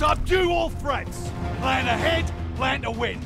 Subdue all threats. Plan ahead, plan to win.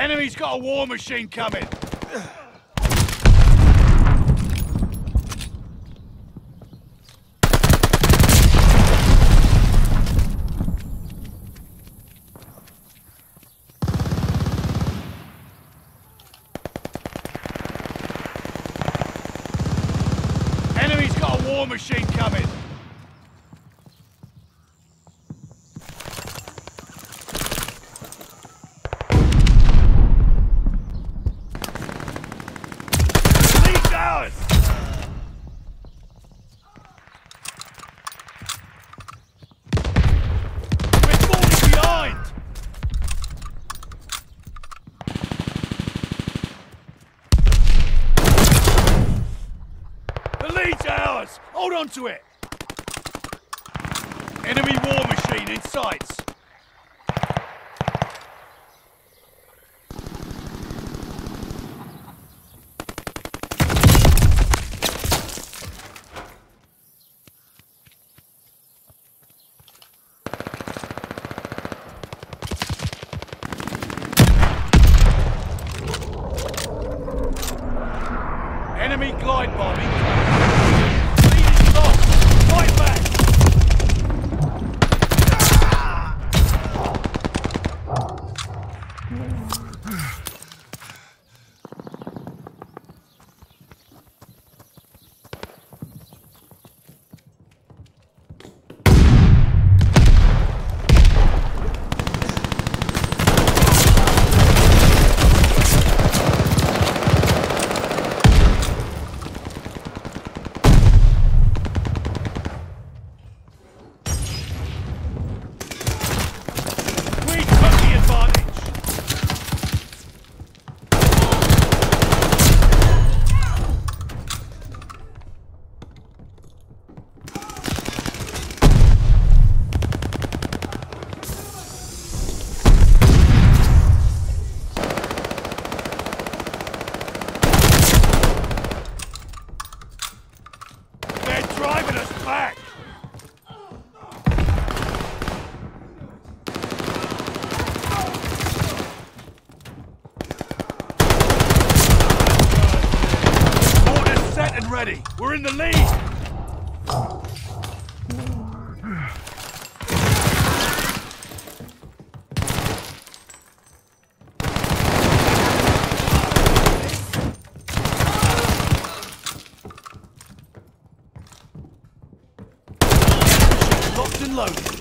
Enemy's got a war machine coming. Enemy's got a war machine coming. Lead ours! We're falling behind! Lead's ours! Hold on to it! Enemy war machine in sight! Enemy glide bombing. Lead is lost. Fight back. We driving us back! Orders set and ready. We're in the lead. Loaded.